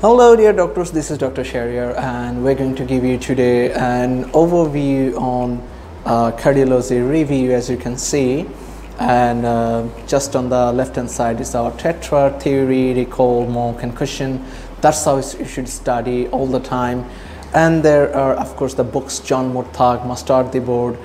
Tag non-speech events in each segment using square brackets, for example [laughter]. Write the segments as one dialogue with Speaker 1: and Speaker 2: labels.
Speaker 1: Hello dear doctors, this is Dr. Shahriar and we're going to give you today an overview on uh, cardiology review as you can see. And uh, just on the left hand side is our tetra theory, recall, more concussion. That's how you should study all the time. And there are of course the books John Murtagh, Master the Board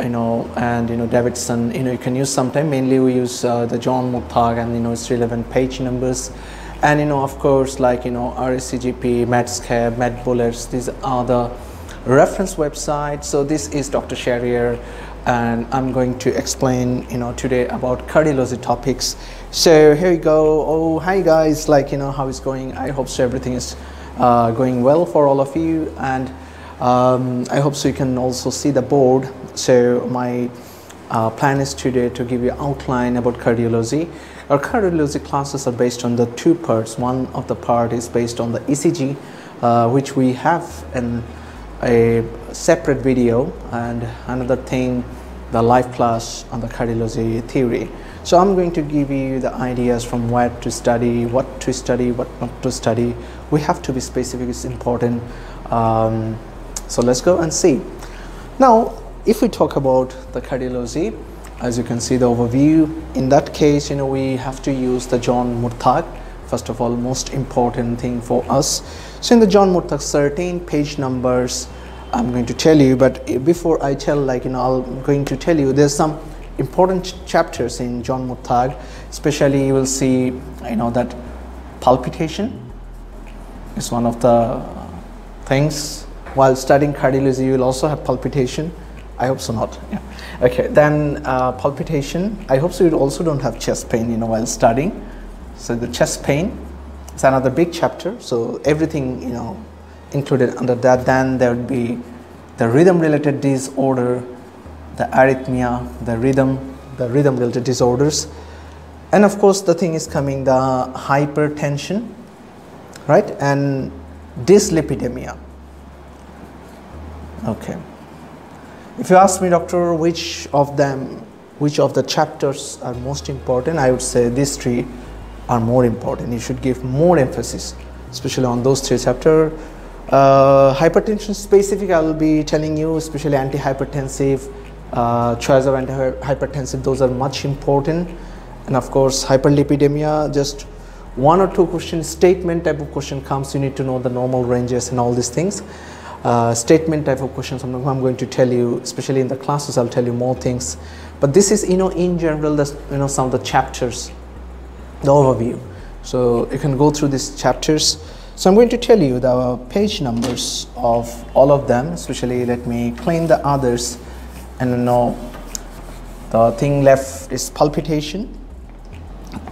Speaker 1: you know and you know Davidson. You know you can use sometime. Mainly we use uh, the John Murtagh and you know it's relevant page numbers and you know of course like you know RACGP, Medscape, MedBullets these are the reference websites. So this is Dr. Shahriar and I'm going to explain you know today about cardiology topics. So here you go. Oh hi guys. Like you know how it's going. I hope so everything is uh, going well for all of you. And um, I hope so you can also see the board. So my uh, plan is today to give you outline about cardiology our cardiology classes are based on the two parts. One of the part is based on the ECG, uh, which we have in a separate video, and another thing, the live class on the cardiology theory. So I'm going to give you the ideas from where to study, what to study, what not to study. We have to be specific, it's important. Um, so let's go and see. Now, if we talk about the cardiology, as you can see the overview in that case you know we have to use the John Murtagh first of all most important thing for us so in the John Murtagh 13 page numbers I'm going to tell you but before I tell like you know I'm going to tell you there's some important chapters in John Murtagh especially you will see you know that palpitation is one of the things while studying cardiology you will also have palpitation I hope so not. Yeah. Okay, then uh, palpitation. I hope so you also don't have chest pain, you know, while studying. So the chest pain is another big chapter. So everything, you know, included under that. Then there would be the rhythm-related disorder, the arrhythmia, the rhythm, the rhythm-related disorders, and of course the thing is coming the hypertension, right, and dyslipidemia. Okay. If you ask me, doctor, which of them, which of the chapters are most important, I would say these three are more important. You should give more emphasis, especially on those three chapters. Uh, hypertension specific, I will be telling you, especially antihypertensive, uh, choice of antihypertensive, those are much important. And of course, hyperlipidemia, just one or two question statement type of question comes, you need to know the normal ranges and all these things uh, statement type of questions I'm, I'm, going to tell you especially in the classes I'll tell you more things. But this is you know in general the, you know some of the chapters the overview. So you can go through these chapters. So I'm going to tell you the page numbers of all of them especially let me clean the others. And you know the thing left is palpitation.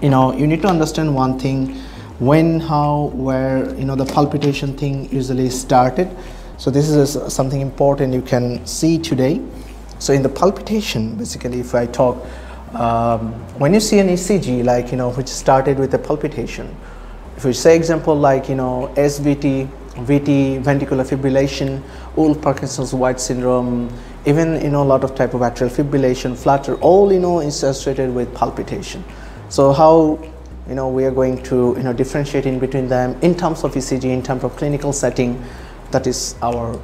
Speaker 1: You know you need to understand one thing. When how where you know the palpitation thing usually started so this is something important you can see today. So in the palpitation, basically, if I talk, um, when you see an ECG, like, you know, which started with a palpitation, if we say example like, you know, SVT, VT, ventricular fibrillation, Wolff Parkinson's White syndrome, even, you know, a lot of type of atrial fibrillation, flutter, all, you know, is associated with palpitation. So how, you know, we are going to, you know, differentiate in between them in terms of ECG, in terms of clinical setting, that is our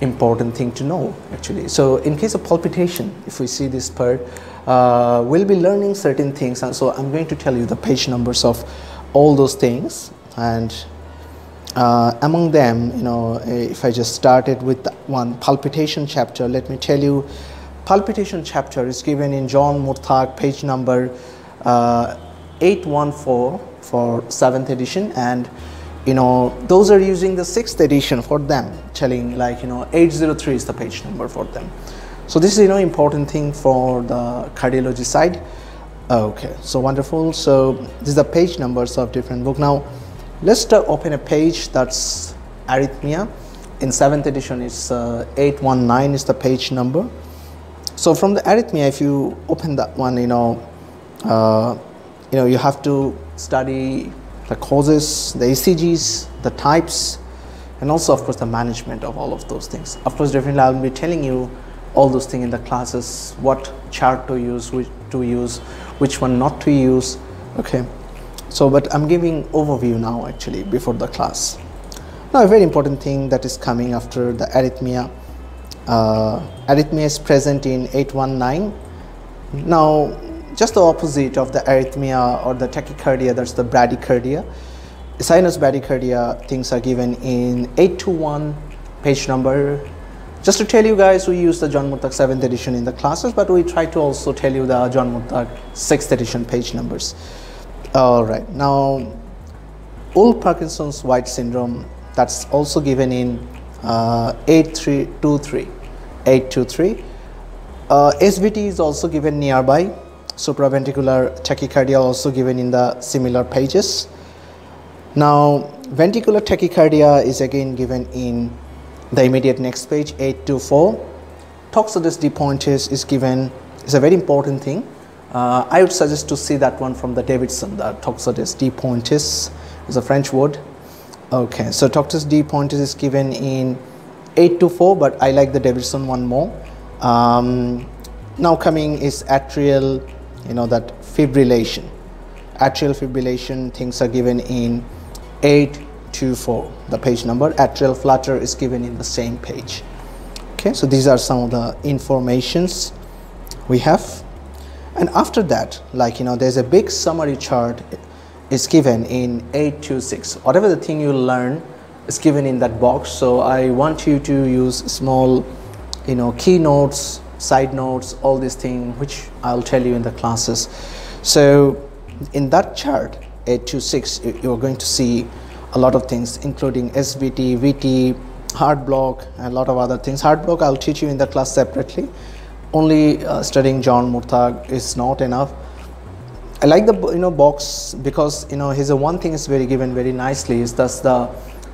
Speaker 1: important thing to know actually. So in case of palpitation, if we see this part, uh, we'll be learning certain things. And so I'm going to tell you the page numbers of all those things. And uh, among them, you know, if I just started with one palpitation chapter, let me tell you, palpitation chapter is given in John Murtagh page number uh, 814 for 7th edition. And you know those are using the sixth edition for them telling like you know 803 is the page number for them. So this is you know important thing for the cardiology side. Okay so wonderful. So this is the page numbers of different book. Now let's open a page that's arrhythmia. In seventh edition it's uh, 819 is the page number. So from the arrhythmia if you open that one you know uh, you know you have to study the causes, the ECGs, the types, and also of course the management of all of those things. Of course definitely I will be telling you all those things in the classes, what chart to use, which to use, which one not to use, okay. So, but I'm giving overview now actually before the class. Now, a very important thing that is coming after the arrhythmia. Uh, arrhythmia is present in 819. Now, just the opposite of the arrhythmia or the tachycardia, that's the bradycardia. Sinus bradycardia things are given in 821 page number. Just to tell you guys, we use the John Murtagh 7th edition in the classes, but we try to also tell you the John Murtagh 6th edition page numbers. All right, now old Parkinson's White syndrome, that's also given in uh, 8323. 823. Uh, SVT is also given nearby. Supraventricular tachycardia also given in the similar pages. Now, ventricular tachycardia is again given in the immediate next page, 824. Torsades de Pointes is given, is a very important thing. Uh, I would suggest to see that one from the Davidson, the Torsades de Pointes is a French word. Okay, so Torsades de Pointes is given in 824, but I like the Davidson one more. Um, now coming is atrial, you know, that fibrillation. Atrial fibrillation things are given in 824 the page number. Atrial flutter is given in the same page. Okay so these are some of the informations we have. And after that like you know there's a big summary chart is given in 826 whatever the thing you learn is given in that box. So i want you to use small you know keynotes side notes all these things which i'll tell you in the classes so in that chart 826 you're going to see a lot of things including SVT, VT, heart block a lot of other things. Heart block I'll teach you in the class separately. Only uh, studying John Murtagh is not enough. I like the you know box because you know his one thing is very given very nicely is thus the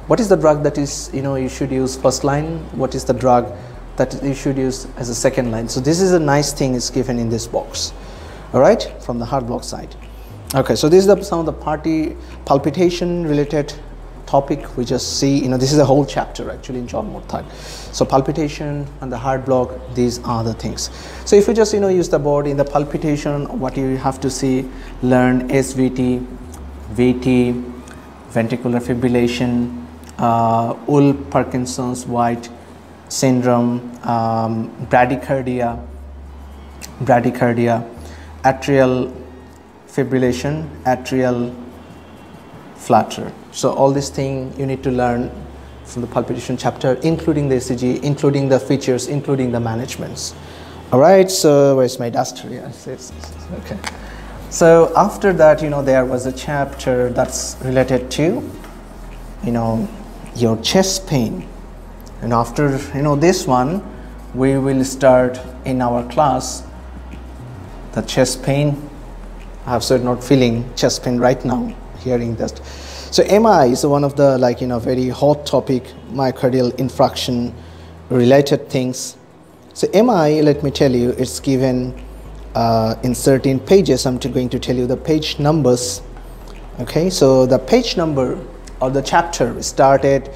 Speaker 1: what is the drug that is you know you should use first line what is the drug that you should use as a second line. So this is a nice thing is given in this box. All right? From the heart block side. Okay so these are some of the party palpitation related topic we just see. You know this is a whole chapter actually in John Murtagh. So palpitation and the heart block these are the things. So if you just you know use the board in the palpitation what you have to see learn SVT VT ventricular fibrillation uh, Wolff Parkinson's White syndrome um, bradycardia bradycardia atrial fibrillation atrial flutter so all this thing you need to learn from the palpitation chapter, including the ECG, including the features, including the managements. All right, so where's my duster? Yes, yes, okay. So after that, you know, there was a chapter that's related to, you know, your chest pain. And after, you know, this one, we will start in our class the chest pain. I have said not feeling chest pain right now, hearing that. So MI is one of the like you know very hot topic myocardial infarction related things. So MI, let me tell you, it's given uh, in 13 pages. I'm going to tell you the page numbers. Okay, so the page number or the chapter started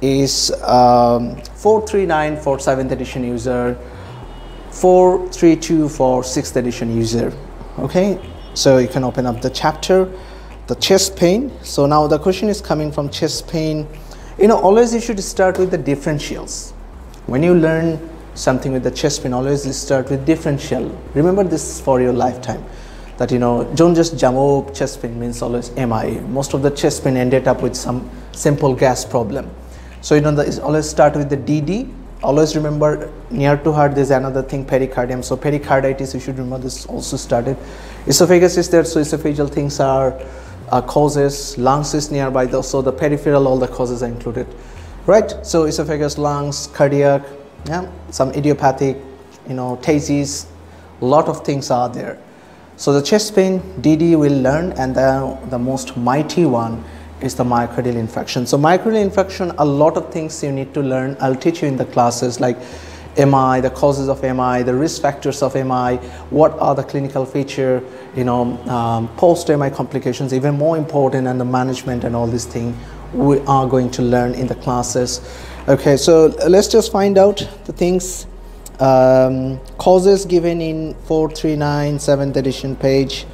Speaker 1: is um, 439 for 7th edition user, 432 for 6th edition user. Okay, so you can open up the chapter the chest pain. So now the question is coming from chest pain. You know, always you should start with the differentials. When you learn something with the chest pain, always start with differential. Remember this for your lifetime. That you know, don't just jump up chest pain means always MI. Most of the chest pain ended up with some simple gas problem. So you know, the, always start with the DD. Always remember near to heart there's another thing pericardium. So pericarditis you should remember this also started. Esophagus is there, so esophageal things are uh, causes, lungs is nearby, though, so the peripheral, all the causes are included, right? So esophagus, lungs, cardiac, yeah, some idiopathic, you know, TASEs, lot of things are there. So the chest pain, DD will learn, and the, the most mighty one is the myocardial infarction. So myocardial infarction, a lot of things you need to learn. I'll teach you in the classes like MI, the causes of MI, the risk factors of MI, what are the clinical feature, you know, um, post-MI complications, even more important, and the management and all these things we are going to learn in the classes. Okay, so let's just find out the things. Um, causes given in 439 7th edition page.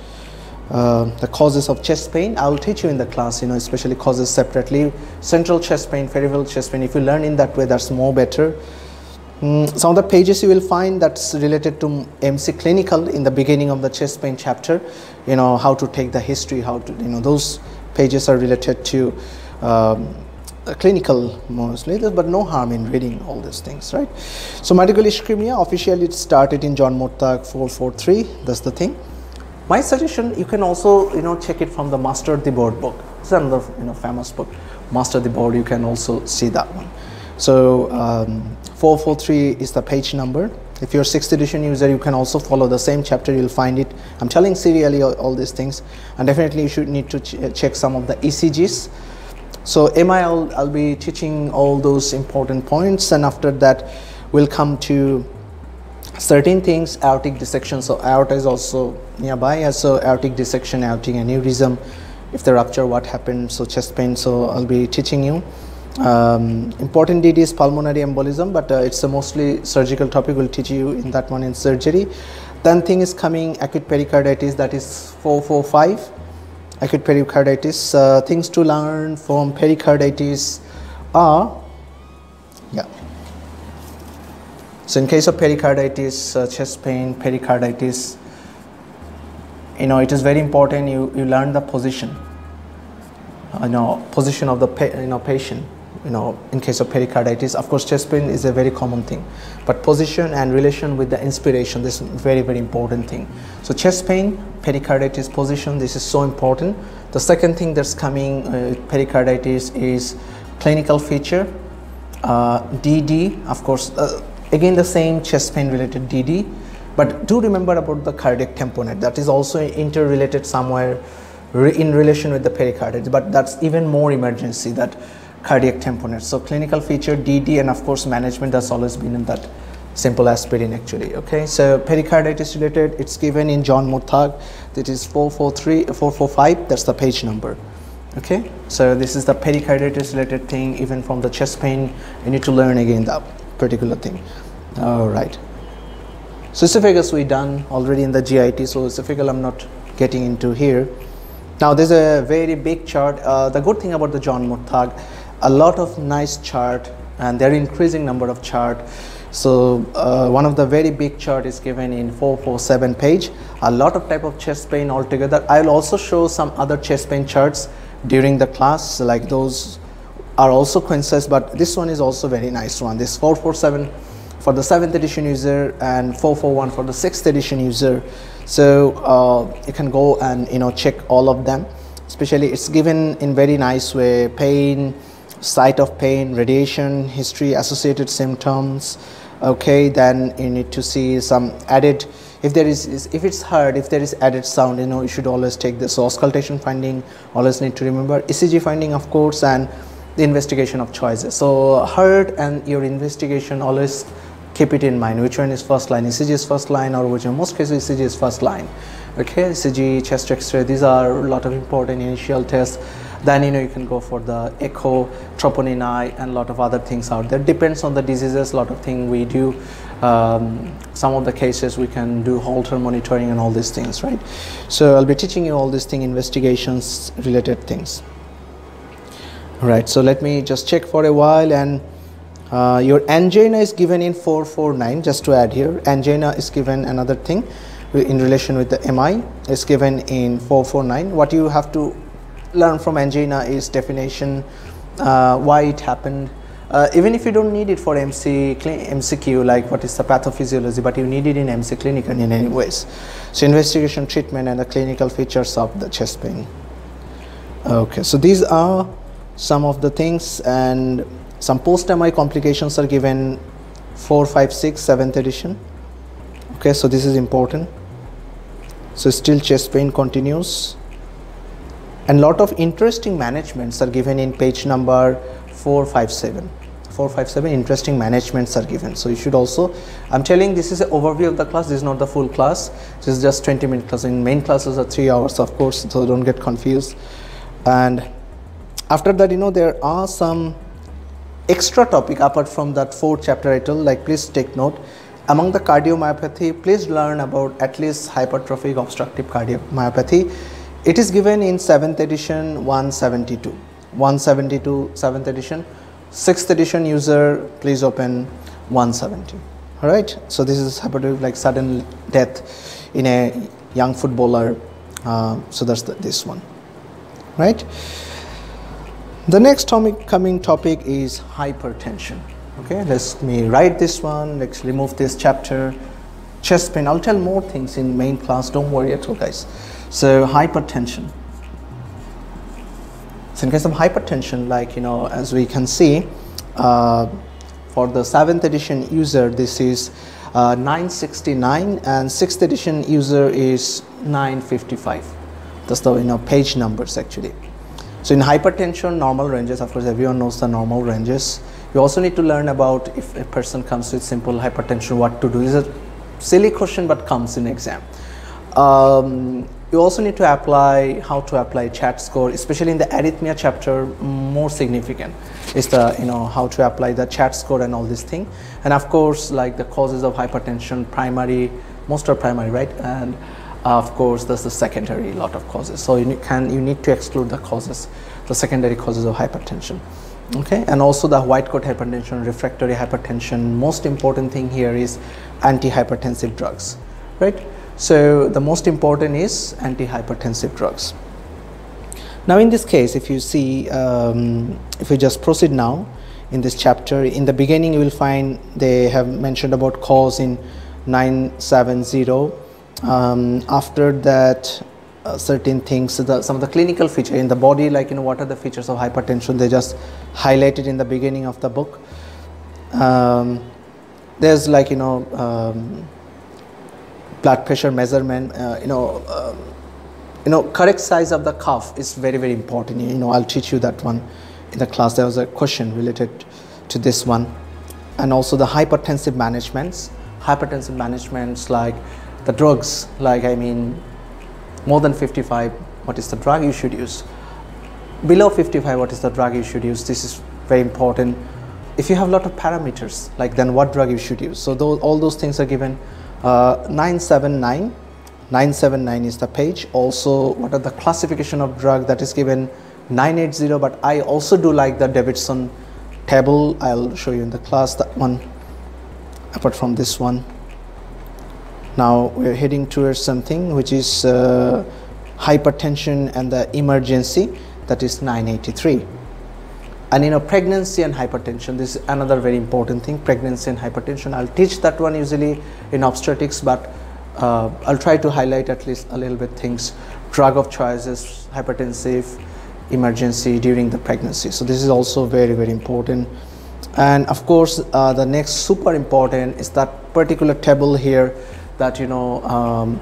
Speaker 1: Uh, the causes of chest pain. I will teach you in the class, you know, especially causes separately. Central chest pain, peripheral chest pain. If you learn in that way, that's more better. Mm, some of the pages you will find that's related to MC clinical in the beginning of the chest pain chapter. You know how to take the history, how to you know those pages are related to um, clinical mostly, but no harm in reading all these things, right? So medical ischemia officially it started in John Murtagh 443. That's the thing. My suggestion, you can also you know check it from the Master the Board book. It's another you know famous book, Master the Board. You can also see that one. So um, 443 is the page number. If you're 6th edition user, you can also follow the same chapter. You'll find it. I'm telling serially all, all these things, and definitely you should need to ch check some of the ECGs so MI, I'll, I'll be teaching all those important points and after that we'll come to certain things, aortic dissection. So aorta is also nearby, so aortic dissection, aortic aneurysm, if the rupture, what happened, so chest pain. So I'll be teaching you. Um, important DD is pulmonary embolism, but uh, it's a mostly surgical topic. We'll teach you in that one in surgery. Then thing is coming acute pericarditis, that is 445 acute pericarditis. Uh, things to learn from pericarditis are, So in case of pericarditis, uh, chest pain, pericarditis, you know, it is very important you, you learn the position, you know, position of the you know, patient you know, in case of pericarditis. Of course, chest pain is a very common thing, but position and relation with the inspiration, this is very, very important thing. So chest pain, pericarditis position, this is so important. The second thing that's coming uh, pericarditis is clinical feature, uh, DD, of course, uh, again the same chest pain related DD, but do remember about the cardiac tamponade that is also interrelated somewhere in relation with the pericarditis, but that's even more emergency that cardiac tamponade. So clinical feature, DD, and of course management has always been in that simple aspirin actually. Okay, so pericarditis related, it's given in John Murtagh. That is 443, 445. That's the page number. Okay, so this is the pericarditis related thing. Even from the chest pain, you need to learn again that particular thing. All right. So esophagus we done already in the GIT. So esophageal I'm not getting into here. Now there's a very big chart. Uh, the good thing about the John Murtagh a lot of nice chart and there are increasing number of chart so uh, one of the very big chart is given in 447 page a lot of type of chest pain altogether i'll also show some other chest pain charts during the class like those are also coincides but this one is also very nice one this 447 for the 7th edition user and 441 for the 6th edition user so uh, you can go and you know check all of them especially it's given in very nice way pain site of pain, radiation, history, associated symptoms. Okay, then you need to see some added, if there is, if it's heard, if there is added sound, you know, you should always take this. Auscultation finding, always need to remember. ECG finding, of course, and the investigation of choices. So heard and your investigation always keep it in mind. Which one is first line? ECG is first line or which in most cases ECG is first line. Okay ECG chest x-ray these are a lot of important initial tests. Then you know you can go for the echo troponin I and a lot of other things out there. Depends on the diseases a lot of things we do. Um, some of the cases we can do Holter monitoring and all these things right? So I'll be teaching you all these thing investigations related things right so let me just check for a while and uh, your angina is given in 449 just to add here angina is given another thing in relation with the MI is given in 449 what you have to learn from angina is definition, uh, why it happened. Uh, even if you don't need it for MC MCQ, like what is the pathophysiology, but you need it in MC clinical in any ways. So investigation, treatment, and the clinical features of the chest pain. Okay, so these are some of the things, and some post-MI complications are given 4, 5, 6, 7th edition. Okay, so this is important. So still chest pain continues. And lot of interesting managements are given in page number 457 457 interesting managements are given. So you should also i'm telling this is an overview of the class. This is not the full class. This is just 20 minute class. In main classes are three hours of course so don't get confused. And after that you know there are some extra topic apart from that fourth chapter title like please take note. Among the cardiomyopathy please learn about at least hypertrophic obstructive cardiomyopathy. It is given in 7th edition 172 172 7th edition. 6th edition user please open 170 all right? So this is happened like sudden death in a young footballer. Uh, so that's the, this one. Right the next topic coming topic is hypertension. Okay let's me write this one. Let's remove this chapter. Chest pain. I'll tell more things in main class. Don't worry at all guys. So hypertension. So in case of hypertension like you know as we can see uh, for the 7th edition user this is uh, 969 and 6th edition user is 955 that's the you know page numbers actually so in hypertension normal ranges of course everyone knows the normal ranges. You also need to learn about if a person comes with simple hypertension what to do. Is a silly question but comes in exam. Um, you also need to apply how to apply chat score especially in the arrhythmia chapter more significant is the you know how to apply the chat score and all this thing. And of course like the causes of hypertension primary most are primary right? And of course there's the secondary lot of causes so you can you need to exclude the causes the secondary causes of hypertension okay and also the white coat hypertension refractory hypertension most important thing here is antihypertensive drugs right so the most important is antihypertensive drugs. Now in this case, if you see, um, if we just proceed now in this chapter, in the beginning you will find they have mentioned about cause in 970. Um, after that, uh, certain things, the, some of the clinical feature in the body, like you know, what are the features of hypertension? They just highlighted in the beginning of the book. Um, there's like you know um, blood pressure measurement, uh, you know, um, you know, correct size of the cuff is very, very important. You know, I'll teach you that one in the class. There was a question related to this one. And also the hypertensive managements. Hypertensive managements like the drugs, like I mean, more than 55, what is the drug you should use? Below 55, what is the drug you should use? This is very important. If you have a lot of parameters, like then what drug you should use. So those, all those things are given uh, 979 979 is the page also what are the classification of drug that is given 980 but I also do like the Davidson table I'll show you in the class that one apart from this one now we're heading towards something which is uh, hypertension and the emergency that is 983 and you know pregnancy and hypertension this is another very important thing pregnancy and hypertension. I'll teach that one usually in obstetrics but uh, i'll try to highlight at least a little bit things. Drug of choice is hypertensive emergency during the pregnancy. So this is also very very important. And of course uh, the next super important is that particular table here that you know um,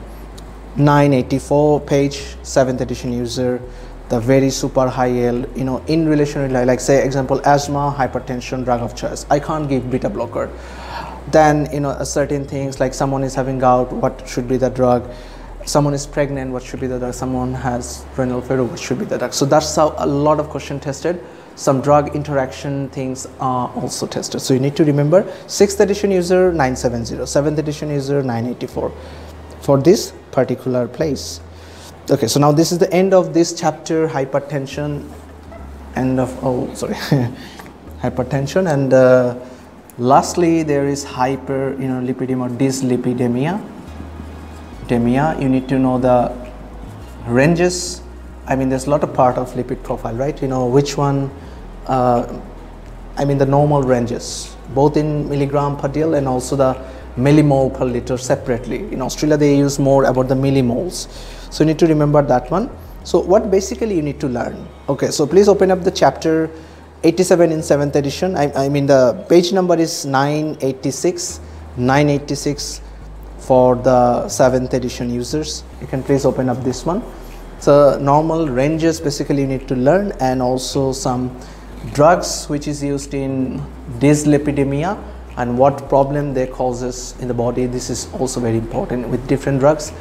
Speaker 1: 984 page 7th edition user the very super high yield, you know, in relation to like say example asthma, hypertension, drug of choice. I can't give beta blocker. Then you know certain things like someone is having gout, what should be the drug? Someone is pregnant, what should be the drug? Someone has renal failure, what should be the drug? So that's how a lot of question tested. Some drug interaction things are also tested. So you need to remember 6th edition user 970, 7th edition user 984 for this particular place okay so now this is the end of this chapter hypertension end of oh sorry [laughs] hypertension and uh, lastly there is hyper you know lipidemia or dyslipidemia you need to know the ranges i mean there's a lot of part of lipid profile right you know which one uh, i mean the normal ranges both in milligram per dl and also the millimole per liter separately in australia they use more about the millimoles so you need to remember that one. So what basically you need to learn. Okay, so please open up the chapter 87 in 7th edition. I, I mean the page number is 986, 986 for the 7th edition users. You can please open up this one. So normal ranges basically you need to learn and also some drugs which is used in dyslipidemia and what problem they causes in the body. This is also very important with different drugs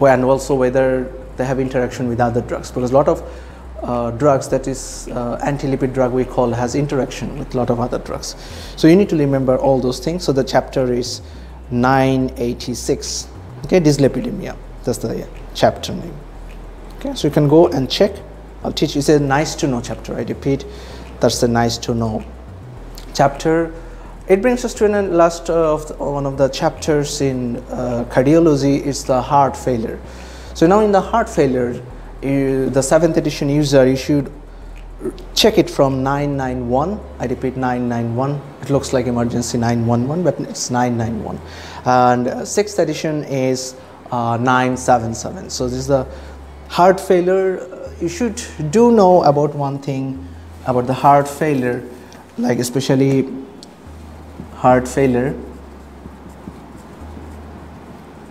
Speaker 1: and also whether they have interaction with other drugs because a lot of uh, drugs that is uh, anti-lipid drug we call has interaction with a lot of other drugs. So you need to remember all those things. So the chapter is 986. Okay, dyslipidemia. That's the chapter name. Okay, so you can go and check. I'll teach you. It's a nice to know chapter. I repeat, that's a nice to know chapter. It brings us to the last uh, of the, one of the chapters in uh, cardiology it's the heart failure. So now in the heart failure, the seventh edition user, should check it from 991. I repeat 991. It looks like emergency 911, but it's 991. And uh, sixth edition is uh, 977. So this is the heart failure. You should do know about one thing about the heart failure, like especially heart failure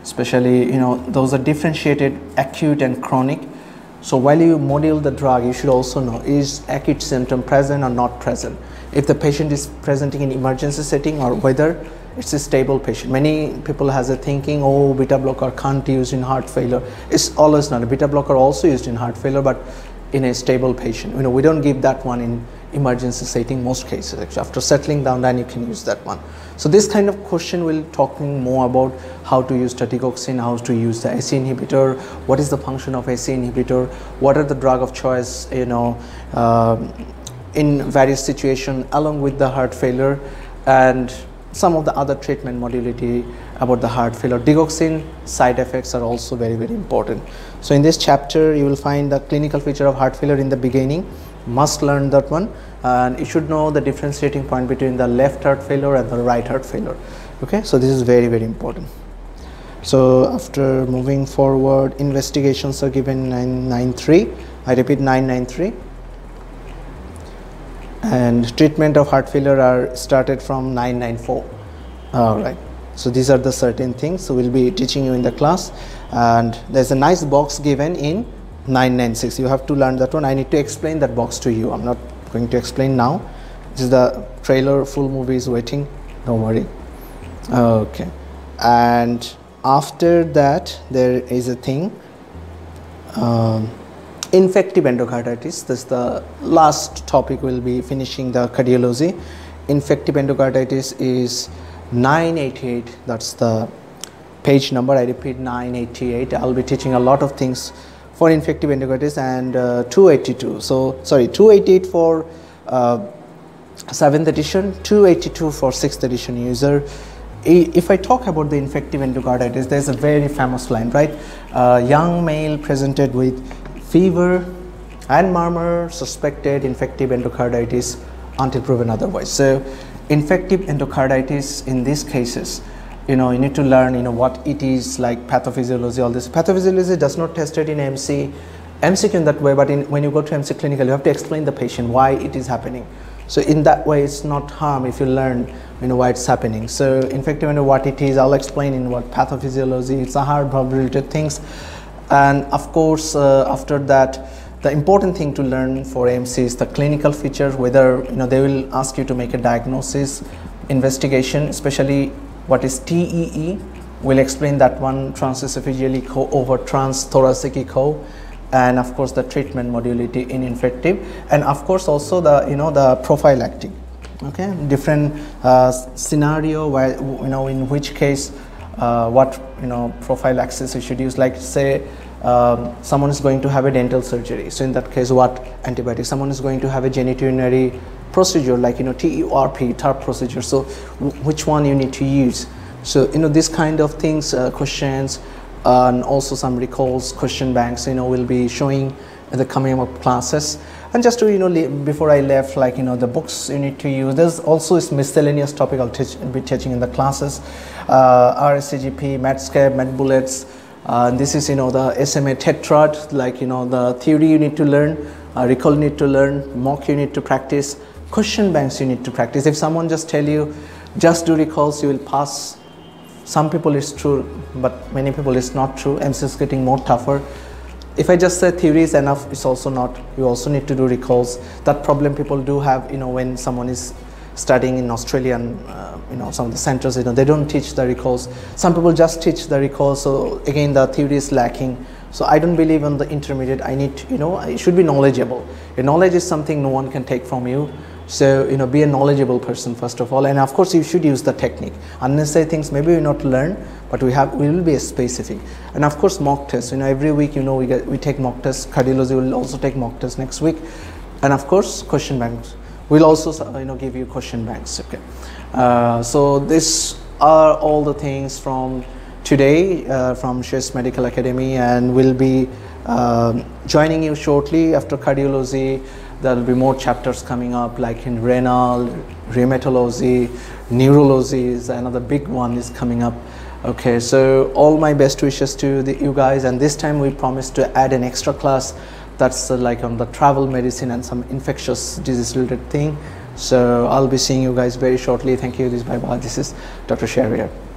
Speaker 1: especially you know those are differentiated acute and chronic so while you model the drug you should also know is acute symptom present or not present? If the patient is presenting in emergency setting or whether it's a stable patient. Many people has a thinking oh beta blocker can't use in heart failure. It's always not. A beta blocker also used in heart failure but in a stable patient. You know we don't give that one in emergency setting most cases actually. After settling down then you can use that one. So this kind of question will talking more about how to use taticoxine how to use the ACE inhibitor what is the function of ACE inhibitor what are the drug of choice you know uh, in various situation along with the heart failure and some of the other treatment modality about the heart failure. Digoxin side effects are also very very important. So in this chapter you will find the clinical feature of heart failure in the beginning. Must learn that one. And you should know the differentiating point between the left heart failure and the right heart failure. Okay? So this is very very important. So after moving forward investigations are given 993 i repeat 993 and treatment of heart failure are started from 994 all right so these are the certain things. So we'll be teaching you in the class. And there's a nice box given in 996 you have to learn that one. I need to explain that box to you. I'm not going to explain now. This is the trailer. Full movie is waiting. Don't worry. Okay. And after that there is a thing um, infective endocarditis. This is the last topic we'll be finishing the cardiology. Infective endocarditis is 988 that's the page number i repeat 988 i'll be teaching a lot of things for infective endocarditis and uh, 282. So sorry, 288 for uh, 7th edition, 282 for 6th edition user. If I talk about the infective endocarditis, there's a very famous line, right? Uh, young male presented with fever and murmur, suspected infective endocarditis until proven otherwise. So infective endocarditis in these cases. You know you need to learn you know what it is like pathophysiology all this. Pathophysiology does not test it in mc mc in that way but in, when you go to mc clinical you have to explain the patient why it is happening. So in that way it's not harm if you learn you know why it's happening. So infective and what it is i'll explain in what pathophysiology it's a hard related things. And of course uh, after that the important thing to learn for MC is the clinical features whether you know they will ask you to make a diagnosis investigation especially what is TEE? We'll explain that one transesophageal echo over transthoracic echo and of course the treatment modality in infective and of course also the you know the prophylactic okay different uh, scenario where you know in which case uh, what you know prophylaxis you should use like say um, someone is going to have a dental surgery so in that case what antibiotic someone is going to have a genitourinary procedure like you know TURP, TURP procedure. So which one you need to use. So you know this kind of things, uh, questions, uh, and also some recalls, question banks. You know will be showing in the coming up classes. And just to you know before I left, like you know the books you need to use. There's also this miscellaneous topic I'll teach, be teaching in the classes. Uh, RACGP, Medscape, MedBullets. Uh, this is you know the SMA tetrad, like you know the theory you need to learn, uh, recall you need to learn, mock you need to practice, question banks you need to practice. If someone just tell you, just do recalls, you will pass. Some people it's true, but many people it's not true. MC is getting more tougher. If I just say theory is enough, it's also not. You also need to do recalls. That problem people do have, you know, when someone is studying in Australia and uh, you know some of the centers, you know, they don't teach the recalls. Some people just teach the recalls. So again, the theory is lacking. So I don't believe in the intermediate. I need, to, you know, I should be knowledgeable. Your knowledge is something no one can take from you. So, you know, be a knowledgeable person first of all, and of course, you should use the technique. Unnecessary things maybe we not learn, but we have we will be specific. And of course, mock tests. You know, every week, you know, we get we take mock tests. Cardiology will also take mock tests next week, and of course, question banks. We'll also you know give you question banks. Okay, uh, so this are all the things from today uh, from Swiss Medical Academy, and we'll be um, joining you shortly after cardiology there will be more chapters coming up like in renal, rheumatology, neurology is another big one is coming up. Okay, so all my best wishes to the, you guys and this time we promise to add an extra class that's uh, like on the travel medicine and some infectious disease related thing. So I'll be seeing you guys very shortly. Thank you. This bye bye. This is Dr. Shahriar.